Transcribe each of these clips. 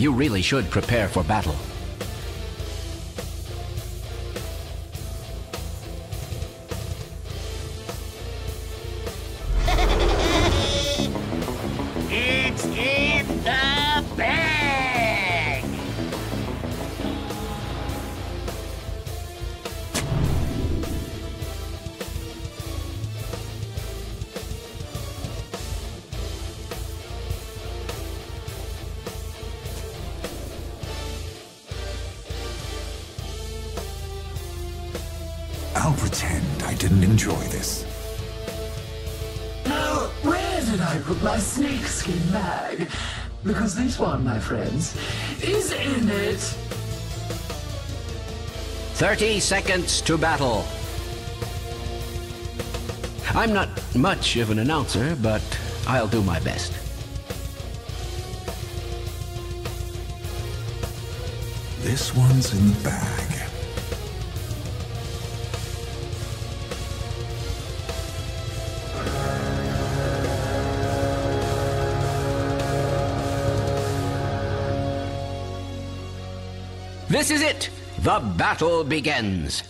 You really should prepare for battle. I'll pretend I didn't enjoy this. Now, where did I put my snakeskin bag? Because this one, my friends, is in it. 30 seconds to battle. I'm not much of an announcer, but I'll do my best. This one's in the bag. This is it! The battle begins!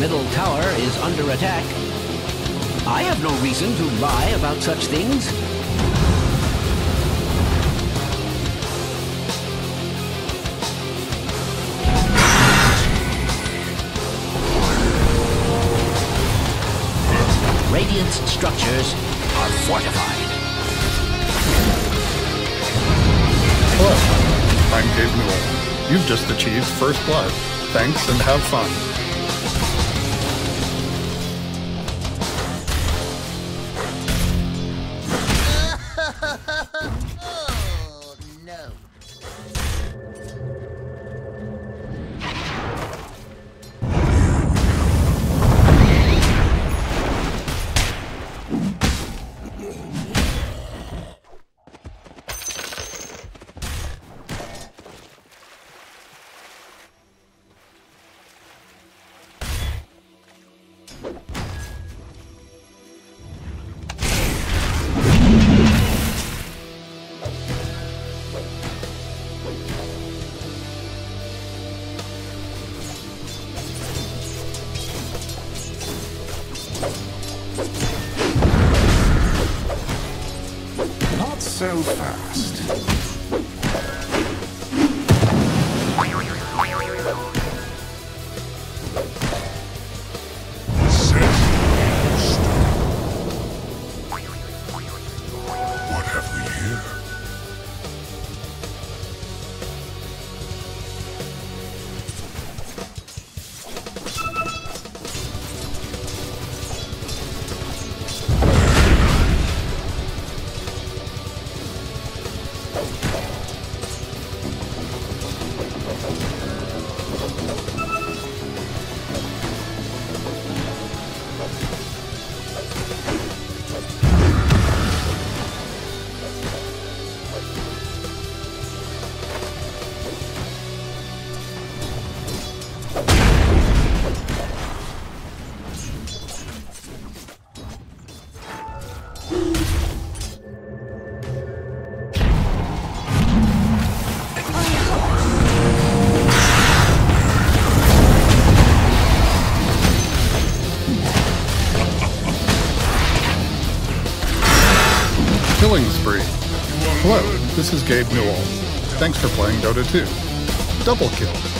Middle tower is under attack. I have no reason to lie about such things. Radiant's structures are fortified. Hello, I'm Gabe Newell. You've just achieved First Blood. Thanks and have fun. so. This is Gabe Newell. Thanks for playing Dota 2. Double kill.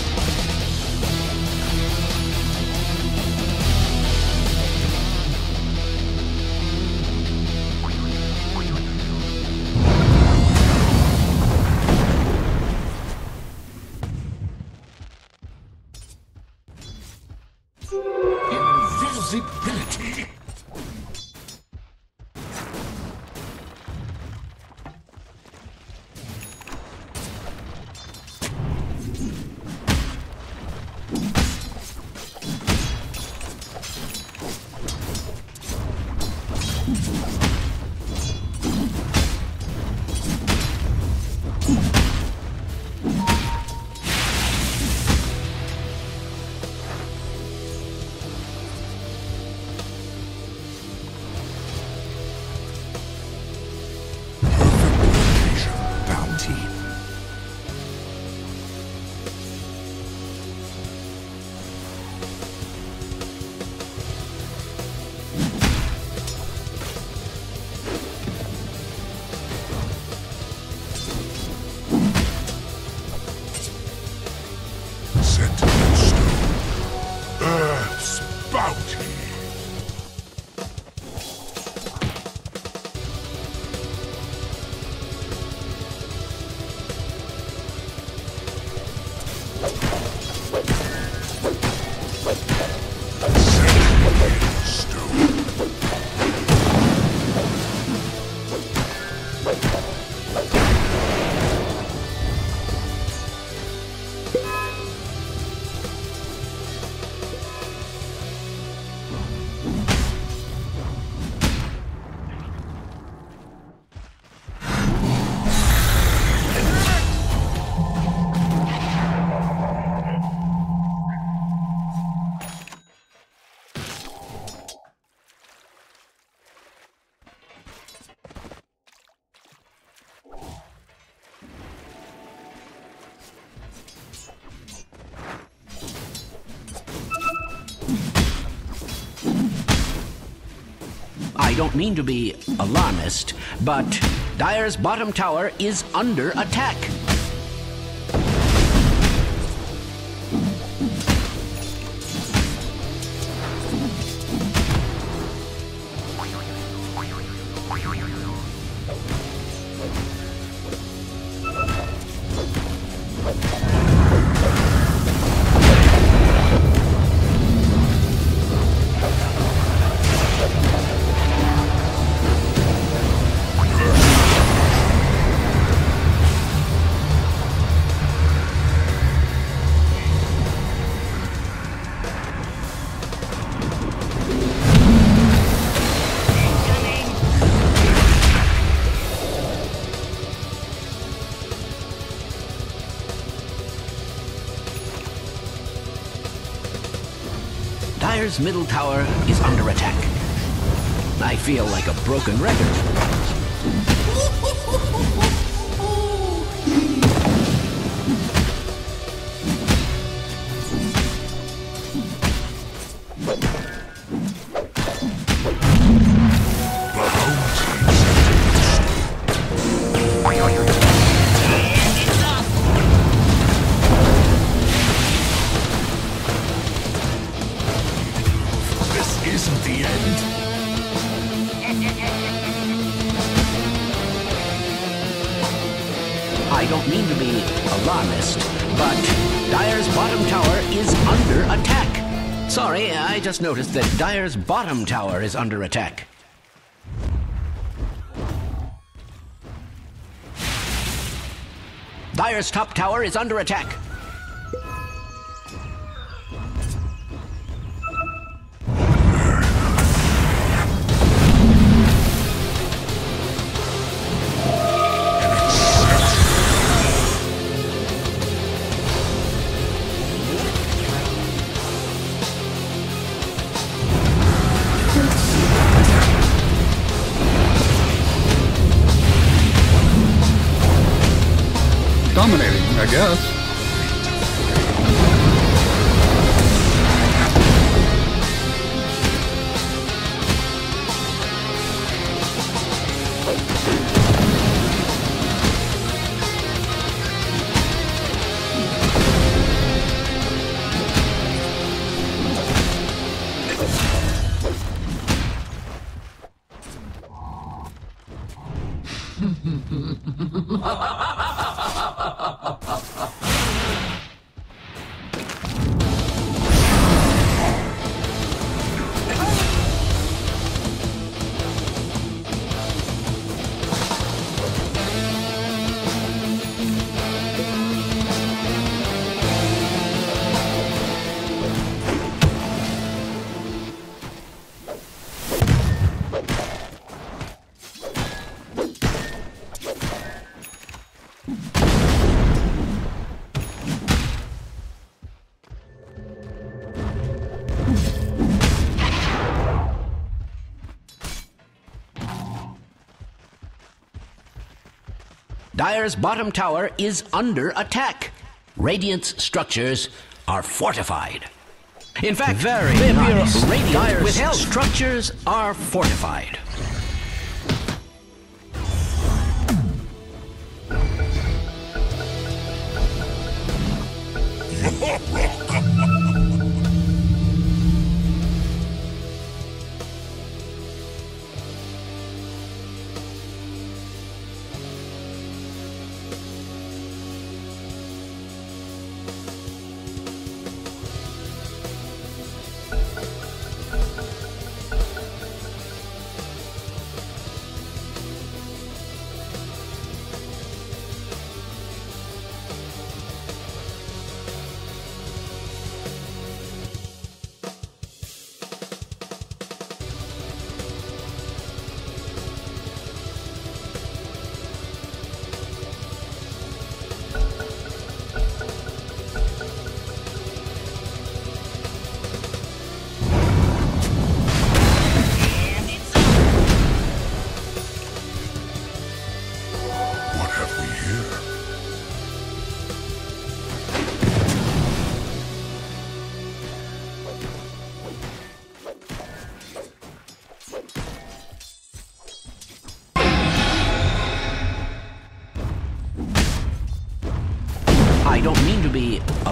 I don't mean to be alarmist, but Dire's bottom tower is under attack. Dire's middle tower is under attack. I feel like a broken record. Just noticed that Dire's bottom tower is under attack. Dire's top tower is under attack. Guess. Dire's bottom tower is under attack. Radiant's structures are fortified. In fact, very nice. Radiant Dire's withheld. structures are fortified.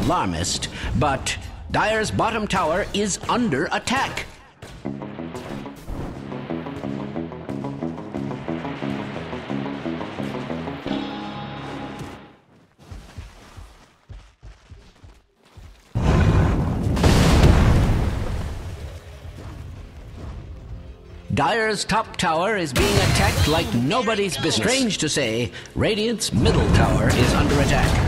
Alarmist, but Dire's bottom tower is under attack. Dire's top tower is being attacked like nobody's business. Strange to say, Radiant's middle tower is under attack.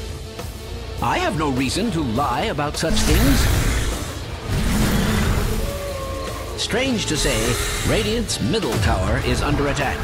I have no reason to lie about such things. Strange to say, Radiant's middle tower is under attack.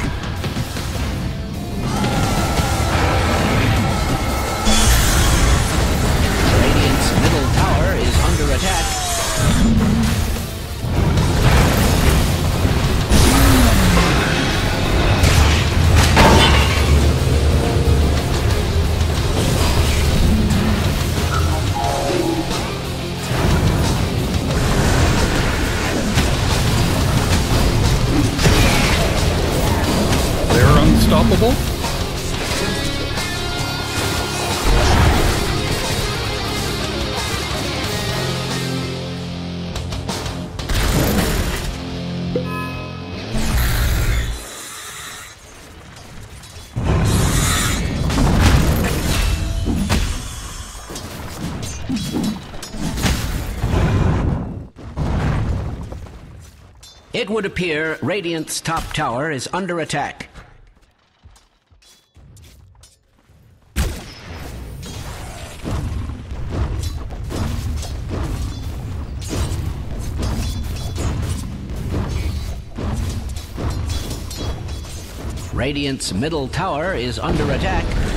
It would appear Radiant's top tower is under attack. Radiant's middle tower is under attack.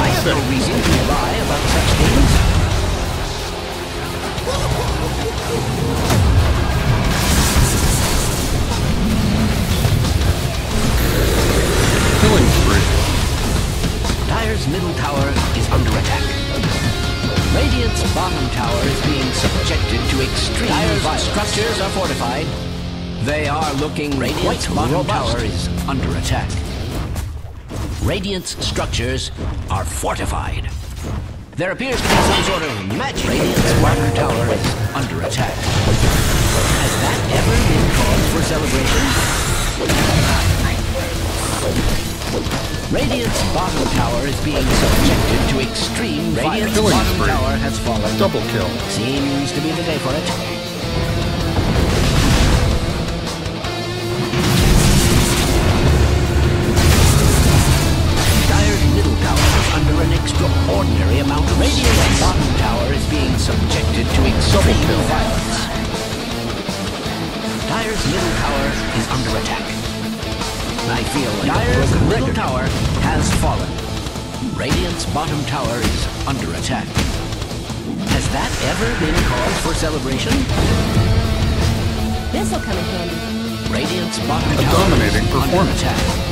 I have no reason to lie about such things. Killing spree. Dire's middle tower is under attack. Radiant's bottom tower is being subjected to extreme Dire's violence. structures are fortified. They are looking Radiant's bottom tower is under attack. Radiant's structures are fortified. There appears to be some sort of match. Radiant's bottom tower is under attack. Has that ever been called for celebration? Radiant's bottom tower is being subjected to extreme Radiant's bottom spree. tower has fallen. Double kill. Seems to be the day for it. Radiant's bottom tower is under attack. Has that ever been cause for celebration? This'll come in handy. Radiant's bottom A tower dominating is under performance. attack.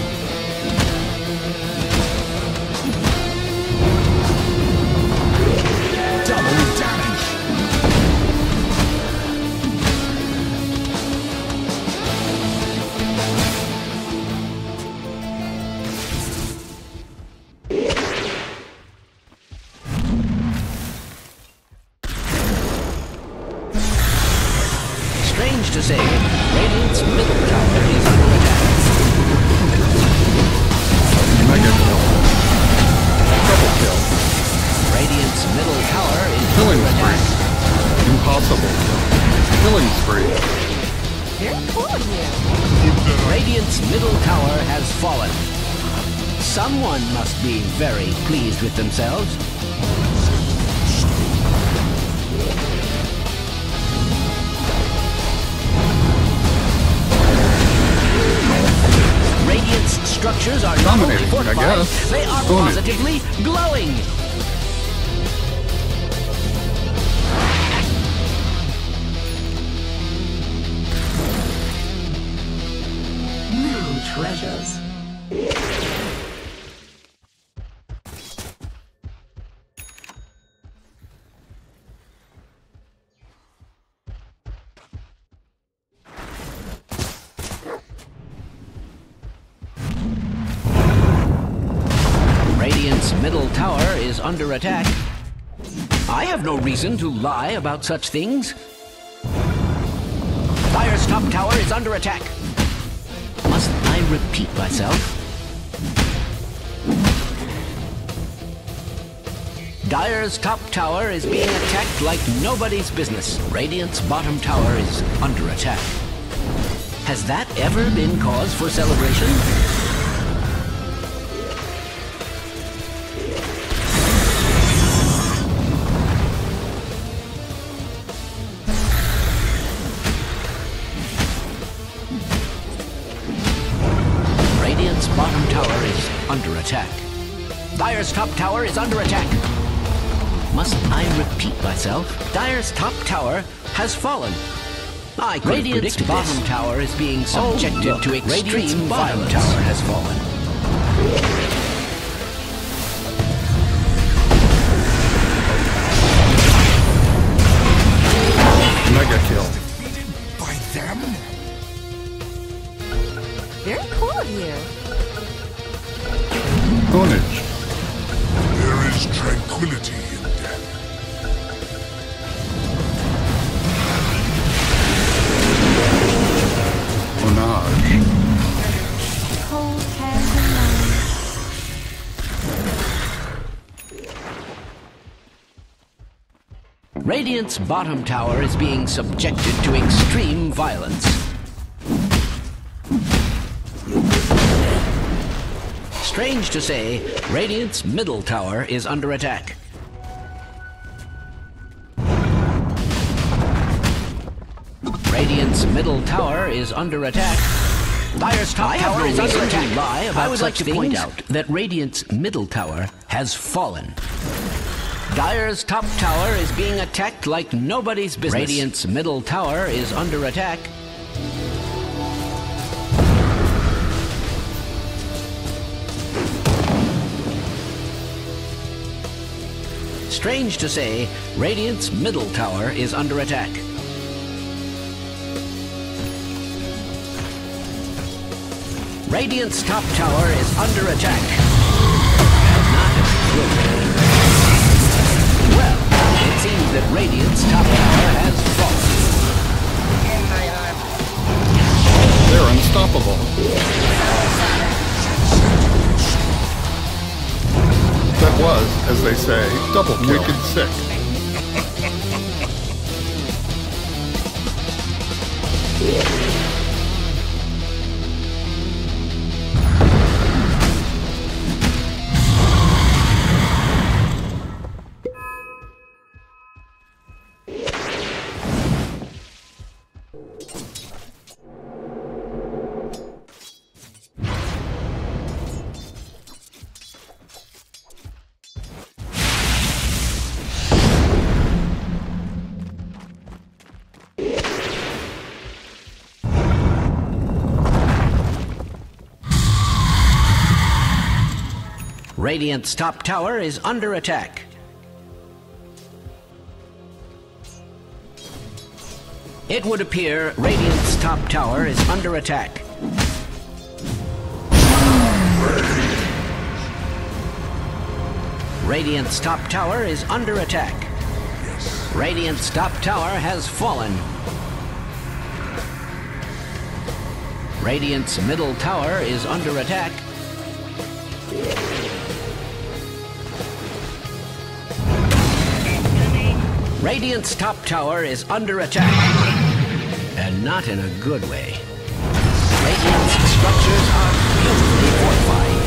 Structures are Dominating, I guess. they are positively glowing. Attack. I have no reason to lie about such things. Dire's top tower is under attack. Must I repeat myself? Dire's top tower is being attacked like nobody's business. Radiant's bottom tower is under attack. Has that ever been cause for celebration? Top tower is under attack. Must I repeat myself? Dire's top tower has fallen. I could Radiant's bottom this. tower is being oh, subjected oh, to extreme Radiant's violence. bottom tower has fallen. Mega kill. By them? Very cool of you. Ownage. There is tranquility in death. Ownage. Cold hands and lungs. Radiant's bottom tower is being subjected to extreme violence. Strange to say, Radiant's middle tower is under attack. Radiant's middle tower is under attack. Dire's top I tower is under attack. Lie about I would like to point out that Radiant's middle tower has fallen. Dire's top tower is being attacked like nobody's business. Radiant's middle tower is under attack. Strange to say, Radiant's middle tower is under attack. Radiant's top tower is under attack. Not good. Well, it seems that Radiant's top tower has fallen. They're unstoppable. That was, as they say, double kill. Wicked sick. Radiant's top tower is under attack. It would appear Radiant's top tower is under attack. Radiant's top tower is under attack. Radiant's top tower has fallen. Radiant's middle tower is under attack. Radiant's top tower is under attack. And not in a good way. Radiant's structures are beautifully fortified.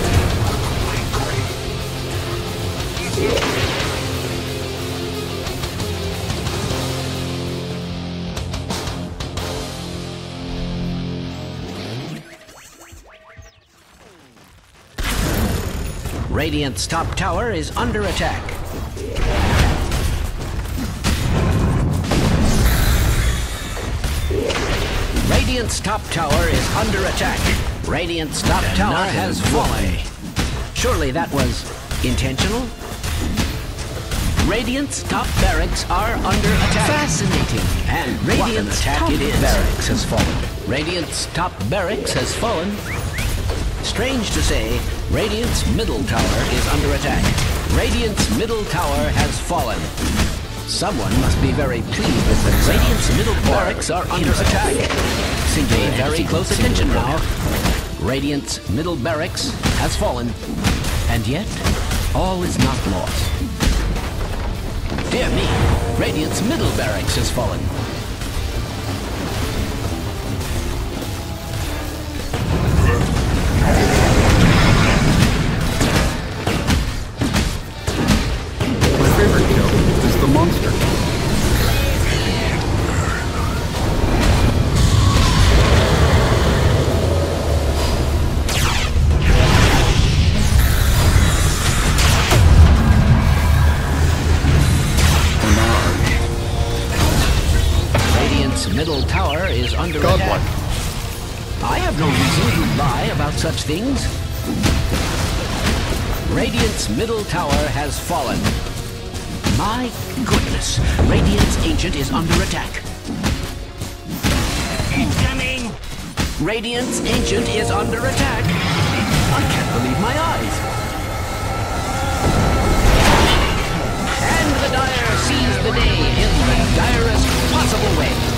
Radiant's top tower is under attack. Radiant's top tower is under attack. Radiant's top and tower has fallen. Surely that was intentional? Radiant's top barracks are under attack. Fascinating. And Radiant's top barracks has fallen. Radiant's top barracks has fallen. Strange to say, Radiant's middle tower is under attack. Radiant's middle tower has fallen. Someone must be very pleased with the Radiant's middle barracks are under attack. Pay very close attention now. Radiant's middle barracks has fallen. And yet, all is not lost. Dear me, Radiant's middle barracks has fallen. things. Radiant's middle tower has fallen. My goodness, Radiant's Ancient is under attack. Incoming! Radiant's Ancient is under attack. I can't believe my eyes. And the Dire sees the day in the direst possible way.